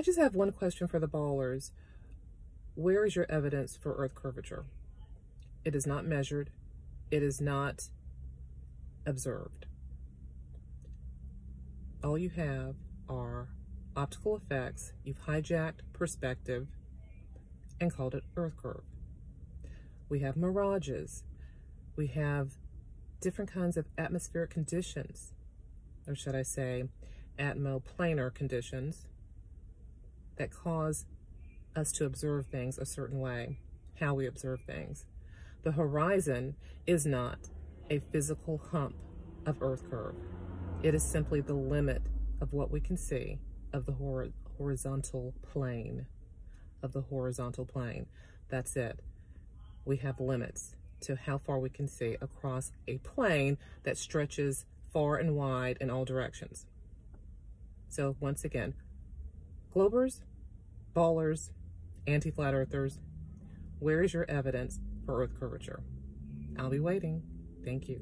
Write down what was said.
I just have one question for the ballers. Where is your evidence for Earth curvature? It is not measured. It is not observed. All you have are optical effects. You've hijacked perspective and called it Earth curve. We have mirages. We have different kinds of atmospheric conditions, or should I say, atmoplanar conditions that cause us to observe things a certain way, how we observe things. The horizon is not a physical hump of Earth curve. It is simply the limit of what we can see of the hor horizontal plane, of the horizontal plane. That's it. We have limits to how far we can see across a plane that stretches far and wide in all directions. So once again, globers, ballers, anti-flat earthers, where is your evidence for Earth curvature? I'll be waiting. Thank you.